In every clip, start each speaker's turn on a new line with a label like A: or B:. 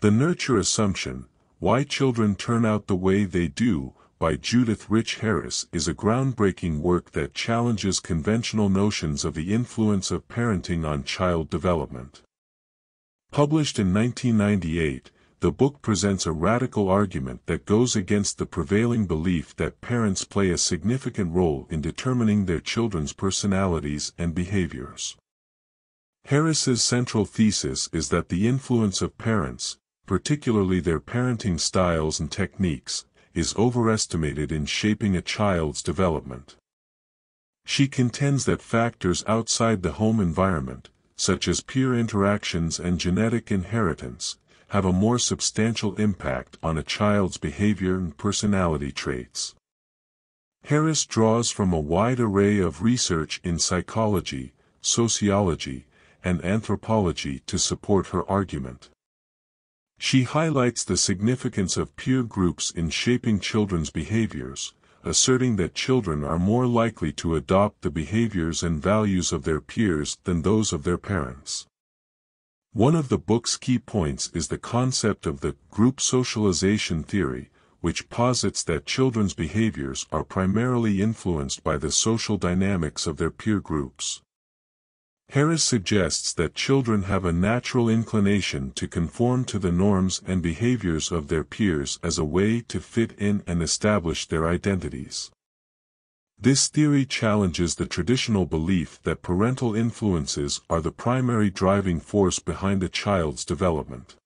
A: The Nurture Assumption, Why Children Turn Out the Way They Do, by Judith Rich Harris is a groundbreaking work that challenges conventional notions of the influence of parenting on child development. Published in 1998, the book presents a radical argument that goes against the prevailing belief that parents play a significant role in determining their children's personalities and behaviors. Harris's central thesis is that the influence of parents, particularly their parenting styles and techniques, is overestimated in shaping a child's development. She contends that factors outside the home environment, such as peer interactions and genetic inheritance, have a more substantial impact on a child's behavior and personality traits. Harris draws from a wide array of research in psychology, sociology, and anthropology to support her argument. She highlights the significance of peer groups in shaping children's behaviors, asserting that children are more likely to adopt the behaviors and values of their peers than those of their parents. One of the book's key points is the concept of the group socialization theory, which posits that children's behaviors are primarily influenced by the social dynamics of their peer groups. Harris suggests that children have a natural inclination to conform to the norms and behaviors of their peers as a way to fit in and establish their identities. This theory challenges the traditional belief that parental influences are the primary driving force behind a child's development.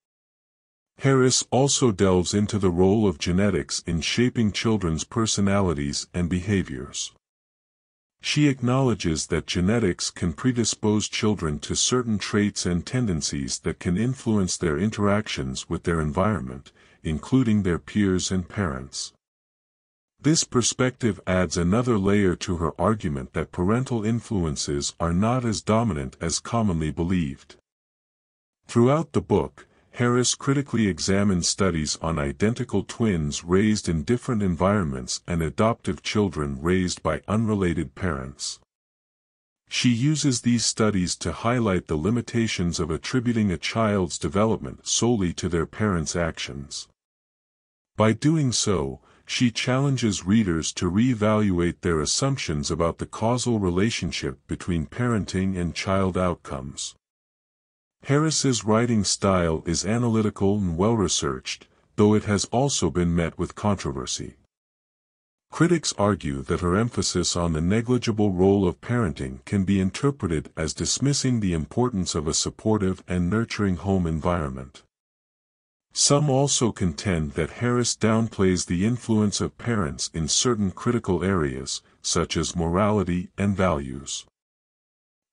A: Harris also delves into the role of genetics in shaping children's personalities and behaviors. She acknowledges that genetics can predispose children to certain traits and tendencies that can influence their interactions with their environment, including their peers and parents. This perspective adds another layer to her argument that parental influences are not as dominant as commonly believed. Throughout the book, Harris critically examined studies on identical twins raised in different environments and adoptive children raised by unrelated parents. She uses these studies to highlight the limitations of attributing a child's development solely to their parents' actions. By doing so, she challenges readers to re-evaluate their assumptions about the causal relationship between parenting and child outcomes. Harris's writing style is analytical and well-researched, though it has also been met with controversy. Critics argue that her emphasis on the negligible role of parenting can be interpreted as dismissing the importance of a supportive and nurturing home environment. Some also contend that Harris downplays the influence of parents in certain critical areas, such as morality and values.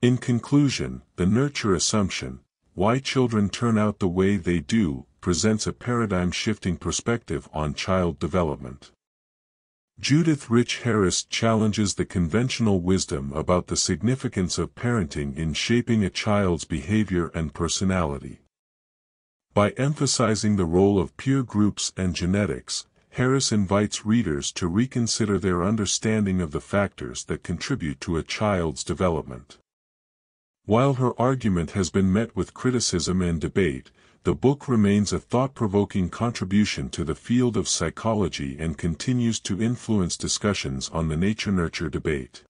A: In conclusion, the nurture assumption, why Children Turn Out the Way They Do, presents a paradigm-shifting perspective on child development. Judith Rich Harris challenges the conventional wisdom about the significance of parenting in shaping a child's behavior and personality. By emphasizing the role of peer groups and genetics, Harris invites readers to reconsider their understanding of the factors that contribute to a child's development. While her argument has been met with criticism and debate, the book remains a thought-provoking contribution to the field of psychology and continues to influence discussions on the nature-nurture debate.